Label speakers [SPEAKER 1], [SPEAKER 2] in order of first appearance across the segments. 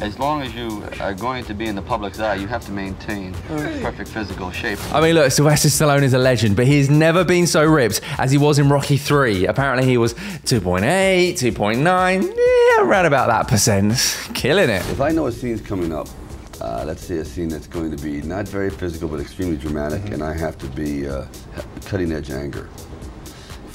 [SPEAKER 1] As long as you are going to be in the public's eye, you have to maintain perfect physical shape.
[SPEAKER 2] I mean, look, Sylvester Stallone is a legend, but he's never been so ripped as he was in Rocky 3. Apparently, he was 2.8, 2.9, yeah, around about that percent. Killing it.
[SPEAKER 3] If I know a scene's coming up, uh, let's say a scene that's going to be not very physical but extremely dramatic, and I have to be uh, cutting edge anger.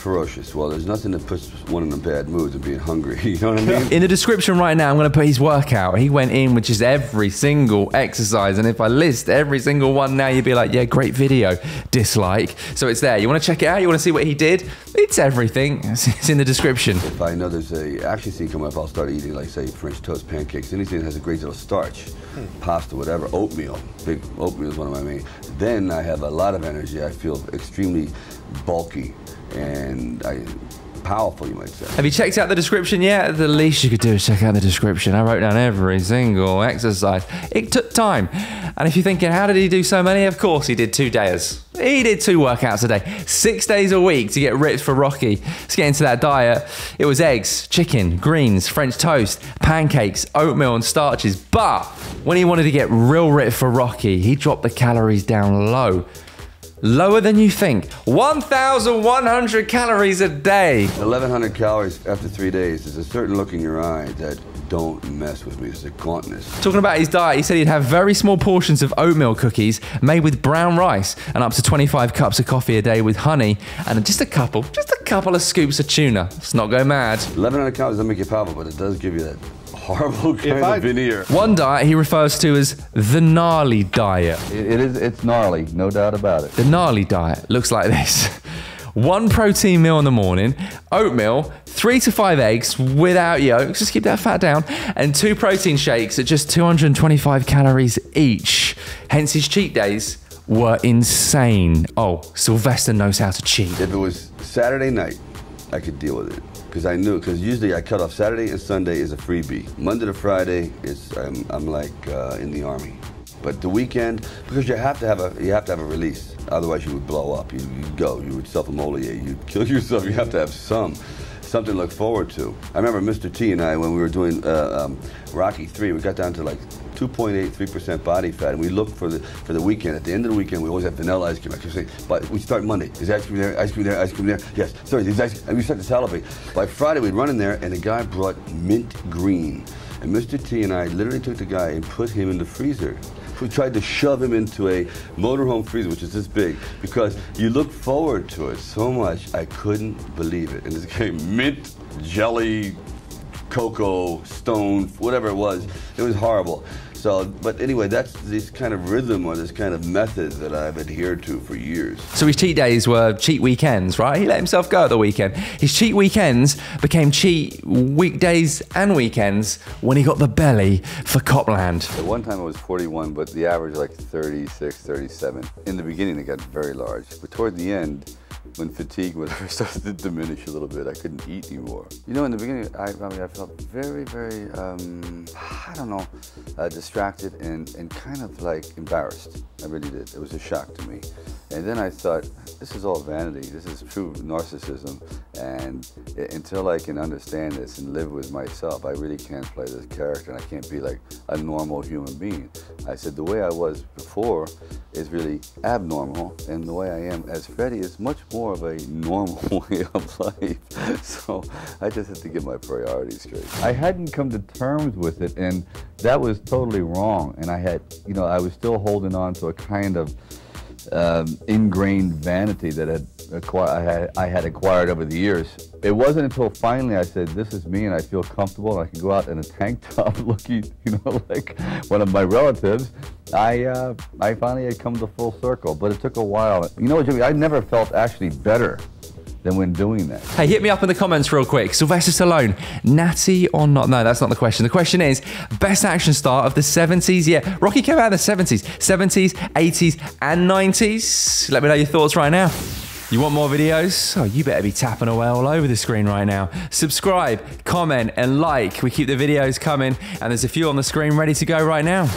[SPEAKER 3] Ferocious. Well, there's nothing that puts one in a bad mood than being hungry. You know what I mean?
[SPEAKER 2] In the description right now, I'm going to put his workout. He went in with just every single exercise. And if I list every single one now, you'd be like, yeah, great video. Dislike. So it's there. You want to check it out? You want to see what he did? It's everything. It's in the description.
[SPEAKER 3] If I know there's a action scene coming up, I'll start eating, like, say, French toast, pancakes, anything that has a great deal of starch, hmm. pasta, whatever, oatmeal. Big oatmeal is one of my main. Then I have a lot of energy. I feel extremely bulky and I powerful, you might say.
[SPEAKER 2] Have you checked out the description yet? The least you could do is check out the description. I wrote down every single exercise. It took time. And if you're thinking, how did he do so many? Of course, he did two days. He did two workouts a day, six days a week to get ripped for Rocky. Let's get into that diet. It was eggs, chicken, greens, French toast, pancakes, oatmeal, and starches. But when he wanted to get real ripped for Rocky, he dropped the calories down low. Lower than you think. 1,100 calories a day.
[SPEAKER 3] 1,100 calories after three days. There's a certain look in your eye that don't mess with me. It's a gauntness.
[SPEAKER 2] Talking about his diet, he said he'd have very small portions of oatmeal cookies made with brown rice and up to 25 cups of coffee a day with honey and just a couple, just a couple of scoops of tuna. Let's not go mad.
[SPEAKER 3] 1,100 calories doesn't make you powerful, but it does give you that horrible kind
[SPEAKER 4] I-
[SPEAKER 3] of veneer.
[SPEAKER 2] One diet he refers to as the gnarly diet.
[SPEAKER 4] It, it is. It's gnarly, no doubt about it.
[SPEAKER 2] The gnarly diet looks like this. One protein meal in the morning, oatmeal, three to five eggs without yolks, just keep that fat down, and two protein shakes at just 225 calories each. Hence his cheat days were insane. Oh, Sylvester knows how to cheat.
[SPEAKER 3] If it was Saturday night, I could deal with it. Because I knew, because usually I cut off Saturday and Sunday is a freebie. Monday to Friday is I'm, I'm like uh, in the army. But the weekend, because you have to have a you have to have a release. Otherwise, you would blow up. You, you'd go. You would self-immolate. You'd kill yourself. You have to have some something to look forward to. I remember Mr. T and I when we were doing uh, um, Rocky Three. We got down to like 2.8, 3% body fat, and we look for the for the weekend. At the end of the weekend, we always have vanilla ice cream. I kept saying, but we start Monday. Is ice cream there? Ice cream there? Ice cream there? Yes. Sorry, there's ice. And we start to salivate. By Friday, we'd run in there, and the guy brought mint green. And Mr. T and I literally took the guy and put him in the freezer. We tried to shove him into a motorhome freezer, which is this big, because you look forward to it so much. I couldn't believe it. And this came mint jelly, cocoa, stone, whatever it was. It was horrible. So, but anyway, that's this kind of rhythm or this kind of method that I've adhered to for years.
[SPEAKER 2] So his cheat days were cheat weekends, right? He let himself go at the weekend. His cheat weekends became cheat weekdays and weekends when he got the belly for Cop Land.
[SPEAKER 4] At one time it was 41, but the average like 36, 37. In the beginning, it got very large, but toward the end, when fatigue was started to diminish a little bit, I couldn't eat anymore. You know, in the beginning, I, I mean, I felt very, very, um, I don't know, uh, distracted and, and kind of like embarrassed. I really did. It was a shock to me. And then I thought, this is all vanity. This is true narcissism. And until I can understand this and live with myself, I really can't play this character and I can't be like a normal human being. I said, the way I was before is really abnormal, and the way I am as Freddie is much more of a normal way of life. So I just had to get my priorities straight. I hadn't come to terms with it, and that was totally wrong. And I had, you know, I was still holding on to a kind of um, ingrained vanity that had acquired, I, had, I had acquired over the years. It wasn't until finally I said, "This is me, and I feel comfortable, and I can go out in a tank top, looking, you know, like one of my relatives." I uh, I finally had come to full circle, but it took a while. You know Jimmy? I never felt actually better than when doing that.
[SPEAKER 2] Hey, hit me up in the comments real quick. Sylvester Stallone, natty or not? No, that's not the question. The question is best action star of the 70s. Yeah, Rocky came out in the 70s, 70s, 80s, and 90s. Let me know your thoughts right now. You want more videos? Oh, you better be tapping away all over the screen right now. Subscribe, comment, and like. We keep the videos coming, and there's a few on the screen ready to go right now.